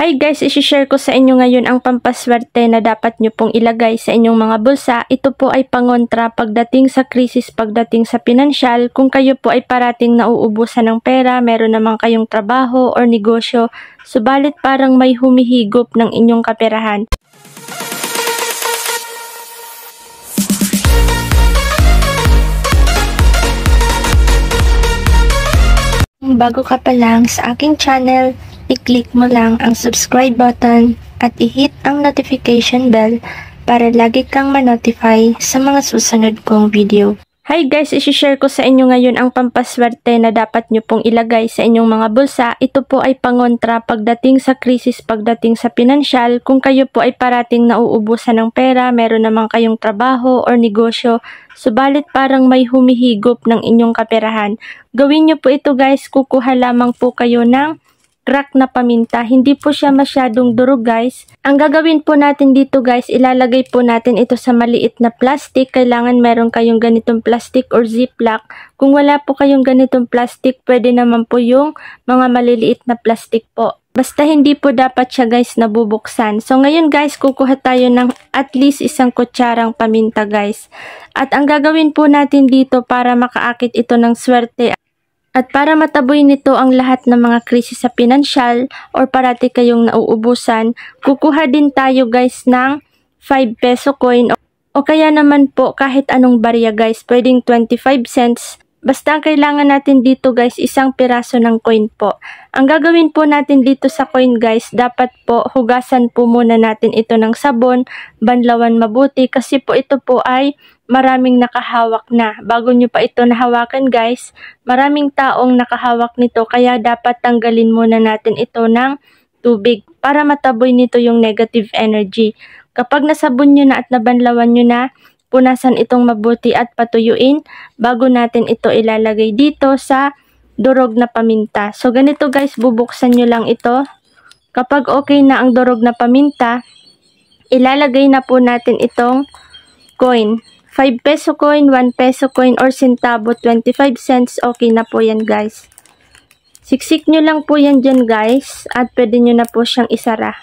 Hi guys, isi-share ko sa inyo ngayon ang pampaswerte na dapat nyo pong ilagay sa inyong mga bulsa. Ito po ay pangontra pagdating sa krisis, pagdating sa pinansyal. Kung kayo po ay parating nauubusan ng pera, meron naman kayong trabaho or negosyo, subalit parang may humihigop ng inyong kaperahan. Bago ka pa lang sa aking channel, i-click mo lang ang subscribe button at i-hit ang notification bell para lagi kang ma-notify sa mga susunod kong video. Hi guys, isi-share ko sa inyo ngayon ang pampaswerte na dapat nyo pong ilagay sa inyong mga bulsa. Ito po ay pangontra pagdating sa krisis, pagdating sa pinansyal. Kung kayo po ay parating nauubusan ng pera, meron naman kayong trabaho or negosyo, subalit parang may humihigop ng inyong kaperahan. Gawin nyo po ito guys, kukuha lamang po kayo ng crack na paminta. Hindi po siya masyadong durog guys. Ang gagawin po natin dito guys, ilalagay po natin ito sa maliit na plastic. Kailangan meron kayong ganitong plastic or ziplock. Kung wala po kayong ganitong plastic, pwede naman po yung mga maliliit na plastic po. Basta hindi po dapat siya guys nabubuksan. So ngayon guys, kukuha tayo ng at least isang kutsarang paminta guys. At ang gagawin po natin dito para makaakit ito ng swerte at para mataboy nito ang lahat ng mga krisis sa pinansyal or parati kayong nauubusan, kukuha din tayo guys ng 5 peso coin o kaya naman po kahit anong barya guys, pwedeng 25 cents. Basta ang kailangan natin dito guys, isang piraso ng coin po. Ang gagawin po natin dito sa coin guys, dapat po hugasan po muna natin ito ng sabon, banlawan mabuti kasi po ito po ay maraming nakahawak na. Bago nyo pa ito nahawakan guys, maraming taong nakahawak nito kaya dapat tanggalin muna natin ito ng tubig para mataboy nito yung negative energy. Kapag nasabon nyo na at nabanlawan nyo na, punasan itong mabuti at patuyuin bago natin ito ilalagay dito sa durog na paminta. So ganito guys, bubuksan nyo lang ito. Kapag okay na ang durog na paminta, ilalagay na po natin itong coin. 5 peso coin, 1 peso coin, or centavo, 25 cents, okay na po yan guys. Siksik nyo lang po yan dyan guys, at pwede nyo na po siyang isara.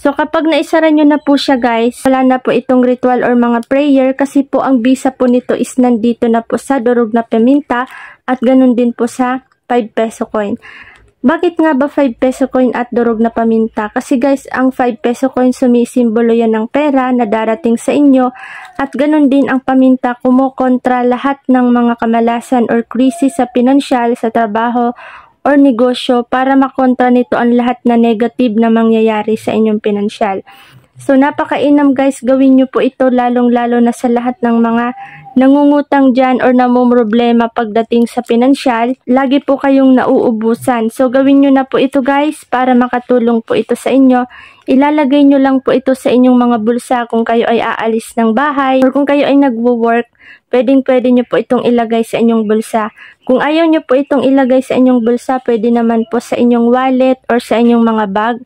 So kapag naisara nyo na po siya guys, wala na po itong ritual or mga prayer kasi po ang bisa po nito is nandito na po sa durog na paminta at ganun din po sa 5 peso coin. Bakit nga ba 5 peso coin at durog na paminta? Kasi guys, ang 5 peso coin sumisimbolo yan ng pera na darating sa inyo at ganun din ang paminta kumukontra lahat ng mga kamalasan or krisis sa pinansyal, sa trabaho or negosyo para makontra nito ang lahat na negative na mangyayari sa inyong pinansyal. So napakainam guys, gawin nyo po ito lalong-lalo na sa lahat ng mga nangungutang dyan or namumroblema pagdating sa pinansyal. Lagi po kayong nauubusan. So gawin nyo na po ito guys para makatulong po ito sa inyo. Ilalagay nyo lang po ito sa inyong mga bulsa kung kayo ay aalis ng bahay or kung kayo ay nagwo-work. Pwedeng pwede nyo po itong ilagay sa inyong bulsa. Kung ayaw nyo po itong ilagay sa inyong bulsa, pwede naman po sa inyong wallet or sa inyong mga bag.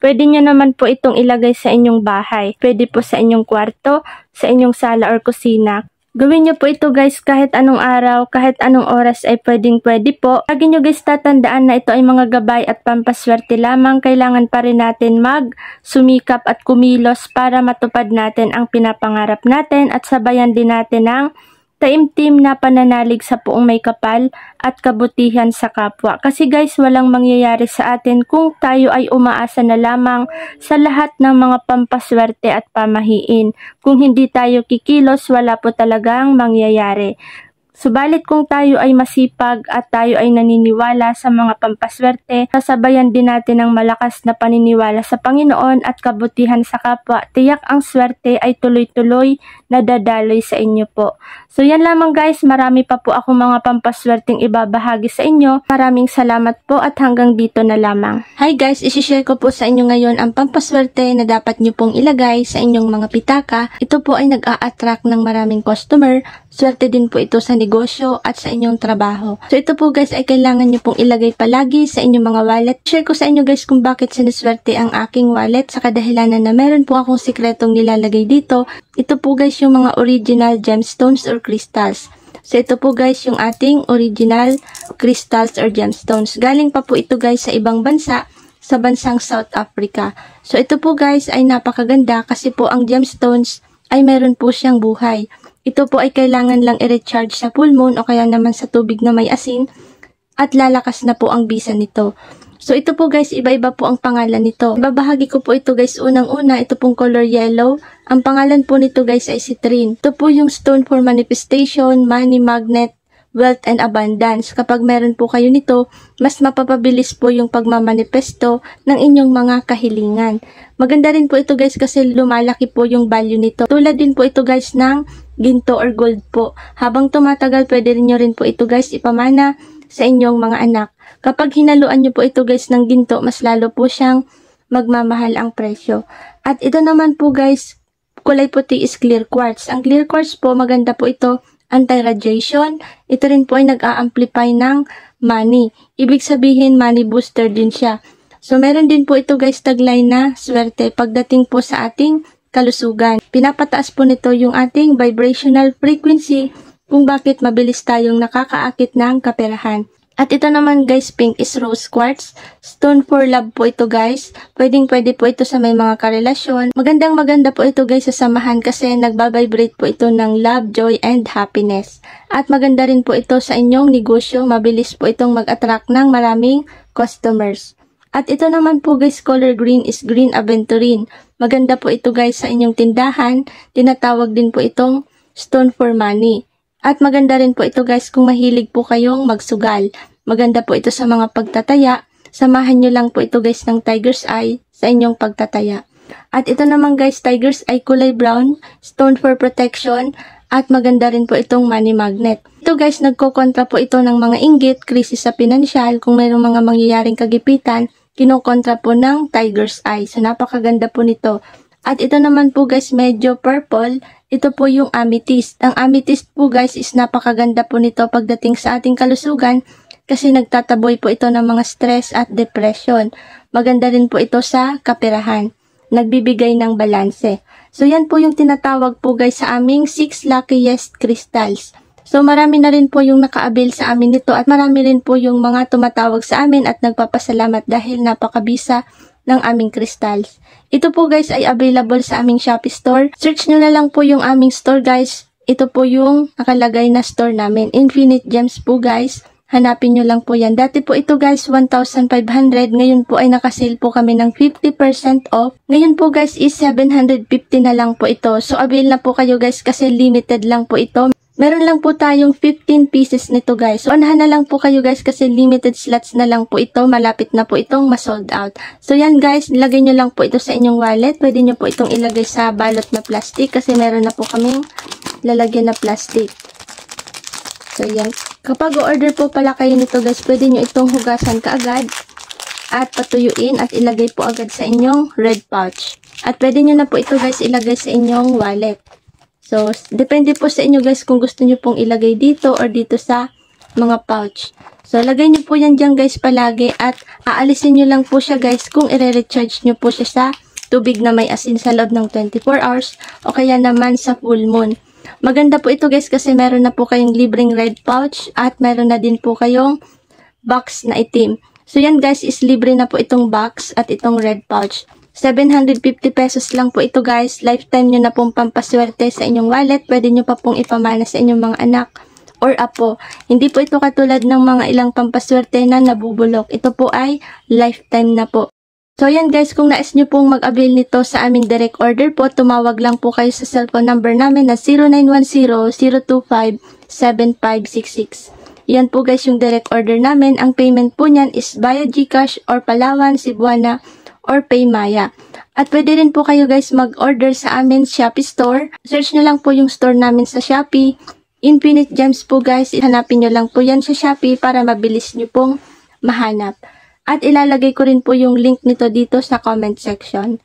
Pwede nyo naman po itong ilagay sa inyong bahay. Pwede po sa inyong kwarto, sa inyong sala or kusina. Gawin nyo po ito guys kahit anong araw, kahit anong oras ay pwedeng pwede po. Lagi nyo guys tatandaan na ito ay mga gabay at pampaswerte lamang. Kailangan pa rin natin mag sumikap at kumilos para matupad natin ang pinapangarap natin at sabayan din natin ang taimtim na pananalig sa puong may kapal at kabutihan sa kapwa. Kasi guys, walang mangyayari sa atin kung tayo ay umaasa na lamang sa lahat ng mga pampaswerte at pamahiin. Kung hindi tayo kikilos, wala po talagang mangyayari. Subalit kung tayo ay masipag at tayo ay naniniwala sa mga pampaswerte, sasabayan din natin ang malakas na paniniwala sa Panginoon at kabutihan sa kapwa. Tiyak ang swerte ay tuloy-tuloy na dadaloy sa inyo po. So yan lamang guys, marami pa po ako mga pampaswerteng ibabahagi sa inyo. Maraming salamat po at hanggang dito na lamang. Hi guys, isishare ko po sa inyo ngayon ang pampaswerte na dapat nyo pong ilagay sa inyong mga pitaka. Ito po ay nag-a-attract ng maraming customer. Swerte din po ito sa negosyo at sa inyong trabaho. So ito po guys ay kailangan nyo pong ilagay palagi sa inyong mga wallet. Share ko sa inyo guys kung bakit sinaswerte ang aking wallet sa kadahilanan na meron po akong sikretong nilalagay dito. Ito po guys yung mga original gemstones or crystals. So ito po guys yung ating original crystals or gemstones. Galing pa po ito guys sa ibang bansa sa bansang South Africa. So ito po guys ay napakaganda kasi po ang gemstones ay meron po siyang buhay. Ito po ay kailangan lang i-recharge sa full moon o kaya naman sa tubig na may asin at lalakas na po ang bisa nito. So ito po guys, iba-iba po ang pangalan nito. Babahagi ko po ito guys unang-una, ito pong color yellow. Ang pangalan po nito guys ay citrine. Ito po yung stone for manifestation, money magnet, wealth and abundance. Kapag meron po kayo nito, mas mapapabilis po yung pagmamanifesto ng inyong mga kahilingan. Maganda rin po ito guys kasi lumalaki po yung value nito. Tulad din po ito guys ng ginto or gold po. Habang tumatagal, pwede rin nyo rin po ito guys ipamana sa inyong mga anak. Kapag hinaluan nyo po ito guys ng ginto, mas lalo po siyang magmamahal ang presyo. At ito naman po guys, kulay puti is clear quartz. Ang clear quartz po, maganda po ito, anti-radiation. Ito rin po ay nag-a-amplify ng money. Ibig sabihin, money booster din siya. So, meron din po ito guys taglay na swerte pagdating po sa ating kalusugan. Pinapataas po nito yung ating vibrational frequency kung bakit mabilis tayong nakakaakit ng kaperahan. At ito naman guys, pink is rose quartz. Stone for love po ito guys. Pwedeng pwede po ito sa may mga karelasyon. Magandang maganda po ito guys sa samahan kasi nagbabibrate po ito ng love, joy, and happiness. At maganda rin po ito sa inyong negosyo. Mabilis po itong mag-attract ng maraming customers. At ito naman po guys, color green is green aventurine. Maganda po ito guys sa inyong tindahan. Tinatawag din po itong stone for money. At maganda rin po ito guys kung mahilig po kayong magsugal. Maganda po ito sa mga pagtataya. Samahan nyo lang po ito guys ng tiger's eye sa inyong pagtataya. At ito naman guys, tiger's eye kulay brown, stone for protection, at maganda rin po itong money magnet. Ito guys, nagkokontra po ito ng mga inggit, krisis sa pinansyal, kung mayroong mga mangyayaring kagipitan, kinokontra po ng tiger's eye. So, napakaganda po nito. At ito naman po guys, medyo purple. Ito po yung amethyst. Ang amethyst po guys is napakaganda po nito pagdating sa ating kalusugan kasi nagtataboy po ito ng mga stress at depression. Maganda rin po ito sa kapirahan. Nagbibigay ng balanse. So yan po yung tinatawag po guys sa aming 6 luckiest crystals. So marami na rin po yung nakaabil sa amin nito at marami rin po yung mga tumatawag sa amin at nagpapasalamat dahil napakabisa ng aming crystals. Ito po guys ay available sa aming Shopee store. Search nyo na lang po yung aming store guys. Ito po yung nakalagay na store namin. Infinite Gems po guys. Hanapin nyo lang po yan. Dati po ito guys, 1,500. Ngayon po ay nakasale po kami ng 50% off. Ngayon po guys is 750 na lang po ito. So avail na po kayo guys kasi limited lang po ito. Meron lang po tayong 15 pieces nito guys. So, anahan na lang po kayo guys kasi limited slots na lang po ito. Malapit na po itong ma-sold out. So, yan guys, ilagay nyo lang po ito sa inyong wallet. Pwede nyo po itong ilagay sa balot na plastic kasi meron na po kaming lalagyan na plastic. So, yan. Kapag order po pala kayo nito guys, pwede nyo itong hugasan kaagad at patuyuin at ilagay po agad sa inyong red pouch. At pwede nyo na po ito guys ilagay sa inyong wallet. So, depende po sa inyo guys kung gusto nyo pong ilagay dito or dito sa mga pouch. So, lagay nyo po yan dyan guys palagi at aalisin nyo lang po siya guys kung i-recharge nyo po siya sa tubig na may asin sa loob ng 24 hours o kaya naman sa full moon. Maganda po ito guys kasi meron na po kayong libreng red pouch at meron na din po kayong box na itim. So yan guys is libre na po itong box at itong red pouch. 750 pesos lang po ito guys. Lifetime nyo na pong pampaswerte sa inyong wallet. Pwede nyo pa pong ipamana sa inyong mga anak or apo. Hindi po ito katulad ng mga ilang pampaswerte na nabubulok. Ito po ay lifetime na po. So yan guys, kung nais nyo pong mag-avail nito sa aming direct order po, tumawag lang po kayo sa cellphone number namin na 0910-025-7566. Yan po guys yung direct order namin. Ang payment po niyan is via Gcash or Palawan, Cebuana, or Paymaya. At pwede rin po kayo guys mag-order sa amin Shopee store. Search nyo lang po yung store namin sa Shopee. Infinite Gems po guys. Hanapin nyo lang po yan sa Shopee para mabilis nyo pong mahanap. At ilalagay ko rin po yung link nito dito sa comment section.